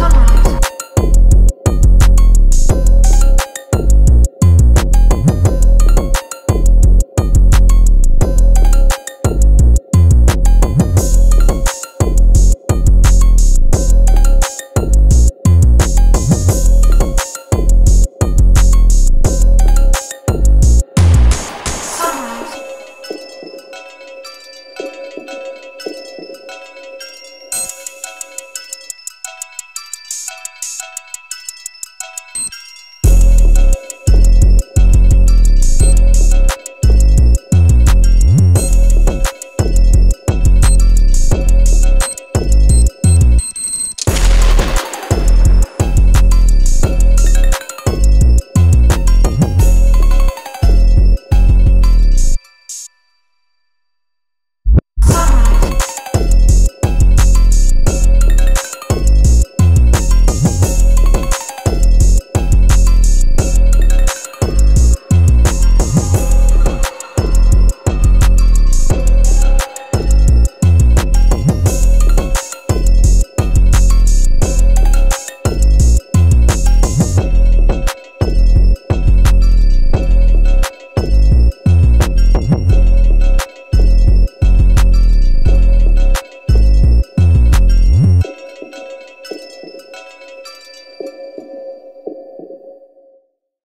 천원